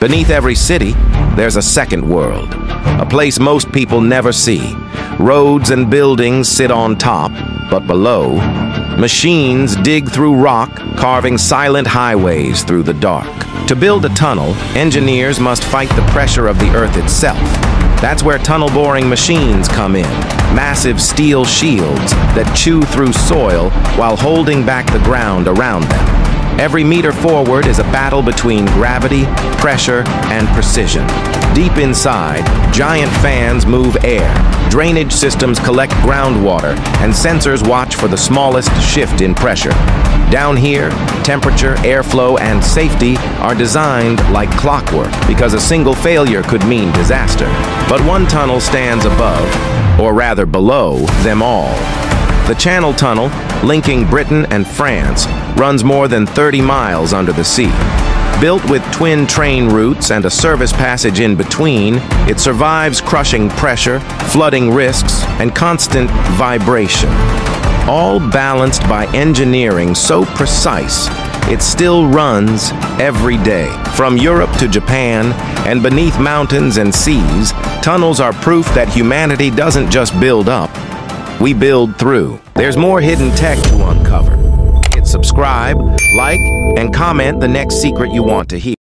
Beneath every city, there's a second world, a place most people never see. Roads and buildings sit on top, but below, machines dig through rock, carving silent highways through the dark. To build a tunnel, engineers must fight the pressure of the earth itself. That's where tunnel boring machines come in, massive steel shields that chew through soil while holding back the ground around them. Every meter forward is a battle between gravity, pressure, and precision. Deep inside, giant fans move air, drainage systems collect groundwater, and sensors watch for the smallest shift in pressure. Down here, temperature, airflow, and safety are designed like clockwork because a single failure could mean disaster. But one tunnel stands above, or rather below, them all. The Channel Tunnel, linking Britain and France, runs more than 30 miles under the sea. Built with twin train routes and a service passage in between, it survives crushing pressure, flooding risks, and constant vibration. All balanced by engineering so precise, it still runs every day. From Europe to Japan, and beneath mountains and seas, tunnels are proof that humanity doesn't just build up, we build through. There's more hidden tech to uncover. Subscribe, like, and comment the next secret you want to hear.